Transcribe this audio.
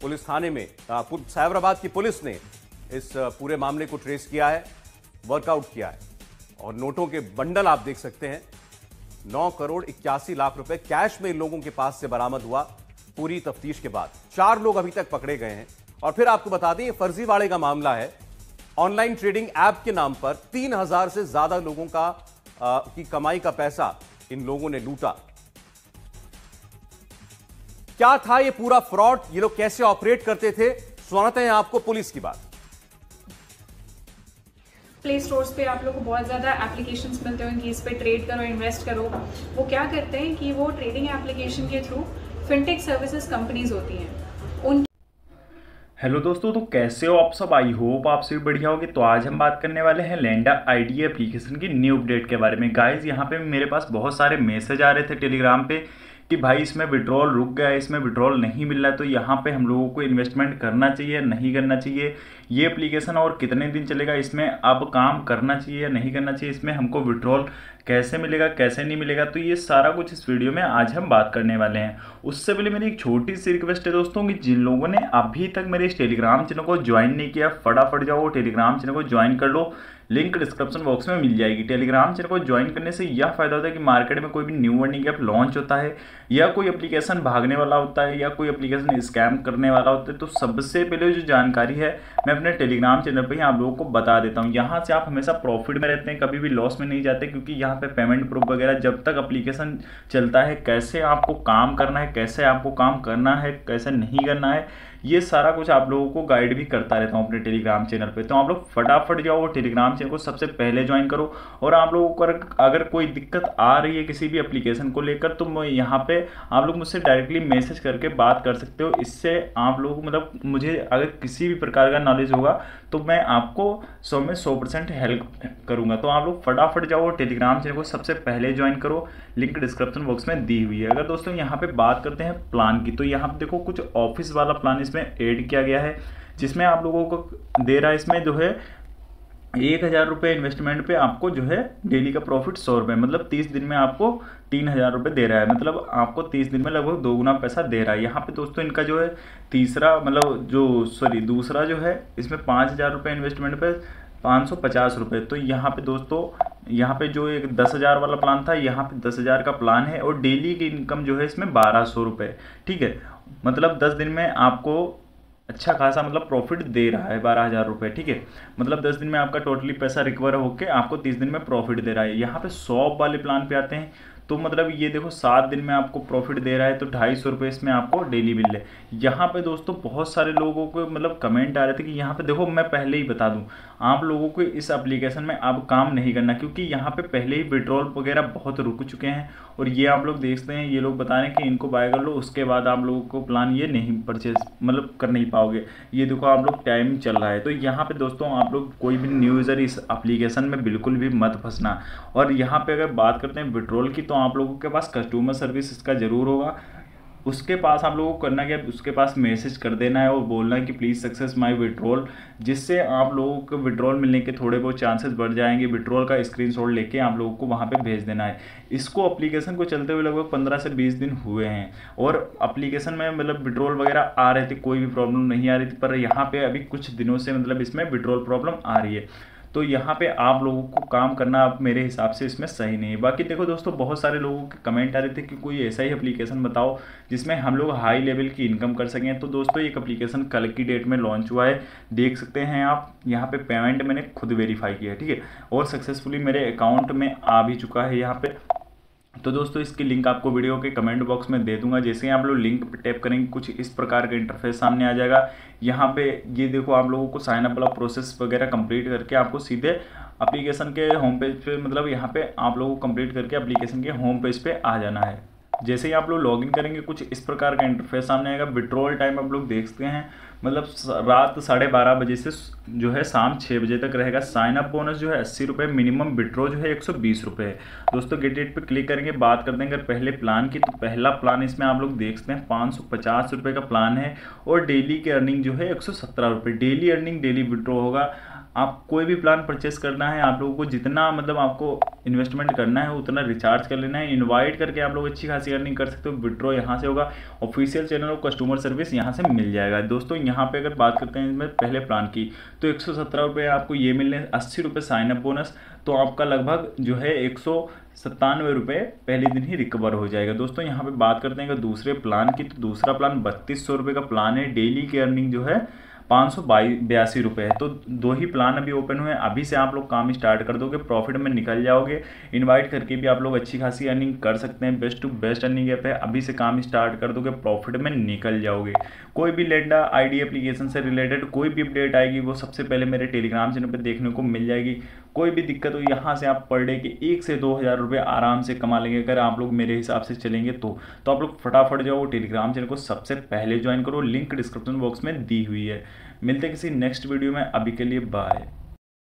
Police थाने में साइबराबाद की police ने इस पूरे मामले को ट्रेस किया है वर्कआउट किया है। और नोटों के बंडल आप देख सकते हैं नौ करोड़ इक्यासी लाख रुपए कैश में लोगों के पास से बरामद हुआ पूरी तफ्तीश के बाद। चार लोग अभी तक पकड़े गए हैं। और फिर आपको बता दें फर्जीवाड़े का मामला है। ऑनलाइन ट्रेडिंग ऐप के नाम पर तीन हज़ार से ज़्यादा लोगों का आ, की कमाई का पैसा इन लोगों ने लूटा। क्या था ये पूरा फ्रॉड? ये लोग कैसे ऑपरेट करते थे? सुनाते हैं आपको पुलिस की बात। प्ले स्टोर्स पे आप लोग को बहुत ज़्यादा एप्लीकेशंस मिलते हैं कि इस पे ट्रेड करो इन्वेस्ट करो। वो क्या करते हैं कि वो ट्रेडिंग एप्लीकेशन के थ्रू फिनटेक सर्विसेज़ कंपनीज़ होती हैं। उन हेलो दोस्तों तो कैसे हो आप सब? आई होप आप सभी बढ़िया होगी। तो आज हम बात करने वाले हैं लेंडा आईडी एप्लीकेशन की न्यू अपडेट के बारे में। गाइस यहाँ पे मेरे पास बहुत सारे मैसेज आ रहे थे टेलीग्राम पे। कि भाई इसमें विड्रॉल रुक गया, इसमें विड्रॉल नहीं मिल रहा तो यहाँ पे हम लोगों को इन्वेस्टमेंट करना चाहिए नहीं करना चाहिए? ये एप्लीकेशन और कितने दिन चलेगा, इसमें अब काम करना चाहिए या नहीं करना चाहिए, इसमें हमको विड्रॉल कैसे मिलेगा, कैसे नहीं मिलेगा? तो ये सारा कुछ इस वीडियो में आज हम बात करने वाले हैं। उससे पहले मेरी एक छोटी सी रिक्वेस्ट है दोस्तों कि जिन लोगों ने अभी तक मेरे इस टेलीग्राम चैनल को ज्वाइन नहीं किया, फटाफट जाओ टेलीग्राम चैनल को ज्वाइन कर लो। लिंक डिस्क्रिप्शन बॉक्स में मिल जाएगी। टेलीग्राम चैनल को ज्वाइन करने से यह फ़ायदा होता है कि मार्केट में कोई भी न्यू अर्निंग ऐप लॉन्च होता है, या कोई एप्लीकेशन भागने वाला होता है, या कोई एप्लीकेशन स्कैम करने वाला होता है तो सबसे पहले जो जानकारी है, मैं अपने टेलीग्राम चैनल पर ही आप लोगों को बता देता हूँ। यहाँ से आप हमेशा प्रॉफिट में रहते हैं, कभी भी लॉस में नहीं जाते, क्योंकि यहाँ पे पेमेंट प्रूफ वगैरह जब तक अप्लीकेशन चलता है, कैसे आपको काम करना है, कैसे आपको काम करना है, कैसे नहीं करना है ये सारा कुछ आप लोगों को गाइड भी करता रहता हूँ अपने टेलीग्राम चैनल पे। तो आप लोग फटाफट जाओ टेलीग्राम चैनल को सबसे पहले ज्वाइन करो और आप लोगों को अगर- कोई दिक्कत आ रही है किसी भी एप्लीकेशन को लेकर तो मैं यहाँ पे आप लोग मुझसे डायरेक्टली मैसेज करके बात कर सकते हो। इससे आप लोग मतलब मुझे अगर किसी भी प्रकार का नॉलेज होगा तो मैं आपको सौ में सौ परसेंट हेल्प करूँगा। तो आप लोग फटाफट जाओ टेलीग्राम चैनल को सबसे पहले ज्वाइन करो। लिंक डिस्क्रिप्शन बॉक्स में दी हुई है। अगर दोस्तों यहाँ पे बात करते हैं प्लान की तो यहाँ पे देखो कुछ ऑफ़िस वाला प्लान इसमें ऐड किया गया है, जिसमें आप लोगों को दे रहा है इसमें जो है, एक हज़ार रुपये इन्वेस्टमेंट पे आपको जो है डेली का प्रॉफिट सौ रुपये मतलब तीस दिन में आपको तीन हज़ार रुपये दे रहा है मतलब आपको तीस दिन में लगभग दो गुना पैसा दे रहा है। यहाँ पे दोस्तों इनका जो है तीसरा मतलब जो सॉरी दूसरा जो है, इसमें पाँच हज़ार रुपये इन्वेस्टमेंट पे पाँच सौ पचास रुपये। तो यहाँ पे दोस्तों, यहाँ पे जो एक दस वाला प्लान था, यहाँ पे दस का प्लान है और डेली की इनकम जो है इसमें बारह ठीक है? मतलब दस दिन में आपको अच्छा खासा मतलब प्रॉफिट दे रहा है बारह हज़ार रुपये ठीक है? मतलब दस दिन में आपका टोटली पैसा रिकवर होकर आपको तीस दिन में प्रॉफिट दे रहा है। यहाँ पे सॉप वाले प्लान पे आते हैं तो मतलब ये देखो, सात दिन में आपको प्रॉफिट दे रहा है तो ढाई सौ रुपये इसमें आपको डेली बिल है। यहाँ पे दोस्तों, बहुत सारे लोगों को मतलब कमेंट आ रहे थे कि यहाँ पे देखो, मैं पहले ही बता दूँ, आप लोगों को इस एप्लीकेशन में अब काम नहीं करना, क्योंकि यहाँ पे पहले ही पेट्रोल वगैरह बहुत रुक चुके हैं। और ये आप लोग देखते हैं, ये लोग बता रहे हैं कि इनको बाय कर लो, उसके बाद आप लोगों को प्लान ये नहीं परचेज मतलब कर नहीं पाओगे। ये देखो, आप लोग टाइम चल रहा है। तो यहाँ पे दोस्तों, आप लोग कोई भी न्यू यूज़र इस एप्लीकेशन में बिल्कुल भी मत फंसना। और यहाँ पे अगर बात करते हैं पेट्रोल की तो आप लोगों के पास कस्टमर सर्विस इसका ज़रूर होगा। उसके पास आप लोगों को करना क्या उसके पास मैसेज कर देना है और बोलना है कि प्लीज़ सक्सेस माय विड्रॉल जिससे आप लोगों को विड्रॉल मिलने के थोड़े बहुत चांसेस बढ़ जाएँगे। विड्रॉल का स्क्रीनशॉट लेके आप लोगों को वहाँ पे भेज देना है। इसको एप्लीकेशन को चलते हुए लगभग पंद्रह से बीस दिन हुए हैं। और एप्लीकेशन में मतलब विड्रॉल वगैरह आ रहे थे, कोई भी प्रॉब्लम नहीं आ रही थी, पर यहाँ पर अभी कुछ दिनों से मतलब इसमें विड्रॉल प्रॉब्लम आ रही है। तो यहाँ पे आप लोगों को काम करना अब मेरे हिसाब से इसमें सही नहीं है। बाकी देखो दोस्तों, बहुत सारे लोगों के कमेंट आ रहे थे कि कोई ऐसा ही एप्लीकेशन बताओ जिसमें हम लोग हाई लेवल की इनकम कर सकें। तो दोस्तों, एक एप्लीकेशन कल की डेट में लॉन्च हुआ है। देख सकते हैं आप, यहाँ पे पेमेंट मैंने खुद वेरीफाई किया है, ठीक है? और सक्सेसफुली मेरे अकाउंट में आ भी चुका है यहाँ पे। तो दोस्तों, इसकी लिंक आपको वीडियो के कमेंट बॉक्स में दे दूँगा। जैसे ही आप लोग लिंक पर टैप करेंगे, कुछ इस प्रकार का इंटरफेस सामने आ जाएगा। यहाँ पे ये देखो, आप लोगों को साइन अप वाला प्रोसेस वगैरह कंप्लीट करके आपको सीधे एप्लीकेशन के होम पेज पे मतलब यहाँ पे आप लोगों को कंप्लीट करके एप्लीकेशन के होम पेज पे आ जाना है। जैसे ही आप लोग लॉगिन करेंगे, कुछ इस प्रकार का इंटरफेस सामने आएगा। विड्रॉल टाइम आप लोग देख सकते हैं। मतलब रात साढ़े बारह बजे से जो है शाम छः बजे तक रहेगा। साइन अप बोनस जो है अस्सी रुपये मिनिमम विड्रॉ जो है एक सौ बीस रुपये है दोस्तों गेट डेट पर क्लिक करेंगे, बात करते हैं अगर पहले प्लान की तो पहला प्लान इसमें आप लोग देख सकते हैं, पाँच सौ पचास रुपये का प्लान है। और डेली की अर्निंग जो है एक सौ सत्रह रुपये डेली अर्निंग डेली विड्रॉ होगा। आप कोई भी प्लान परचेस करना है, आप लोगों को जितना मतलब आपको इन्वेस्टमेंट करना है, उतना रिचार्ज कर लेना है। इनवाइट करके आप लोग अच्छी खासी अर्निंग कर सकते हो। विड्रॉ यहाँ से होगा। ऑफिशियल चैनल और कस्टमर सर्विस यहाँ से मिल जाएगा। दोस्तों, यहाँ पे अगर बात करते हैं इसमें पहले प्लान की तो एक सौ आपको ये मिलने अस्सी रुपये साइन अप बोनस तो आपका लगभग जो है एक सौ सत्तानवे रुपये पहले दिन ही रिकवर हो जाएगा। दोस्तों, यहाँ पे बात करते हैं अगर दूसरे प्लान की तो दूसरा प्लान बत्तीस सौ रुपये का प्लान है। डेली की अर्निंग जो है पाँच सौ बयासी रुपये है। तो दो ही प्लान अभी ओपन हुए हैं। अभी से आप लोग काम स्टार्ट कर दोगे, प्रॉफिट में निकल जाओगे। इनवाइट करके भी आप लोग अच्छी खासी अर्निंग कर सकते हैं। Best to best earning app है। अभी से काम स्टार्ट कर दोगे, प्रॉफिट में निकल जाओगे। कोई भी लेंडा आई एप्लीकेशन से रिलेटेड कोई भी अपडेट आएगी, वो सबसे पहले मेरे टेलीग्राम चैनल पर देखने को मिल जाएगी। कोई भी दिक्कत हो, यहाँ से आप पर डे के एक से दो हज़ार रुपये आराम से कमा लेंगे। अगर आप लोग मेरे हिसाब से चलेंगे तो। तो आप लोग फटाफट जाओ टेलीग्राम चैनल को सबसे पहले ज्वाइन करो, लिंक डिस्क्रिप्शन बॉक्स में दी हुई है। मिलते किसी नेक्स्ट वीडियो में, अभी के लिए बाय।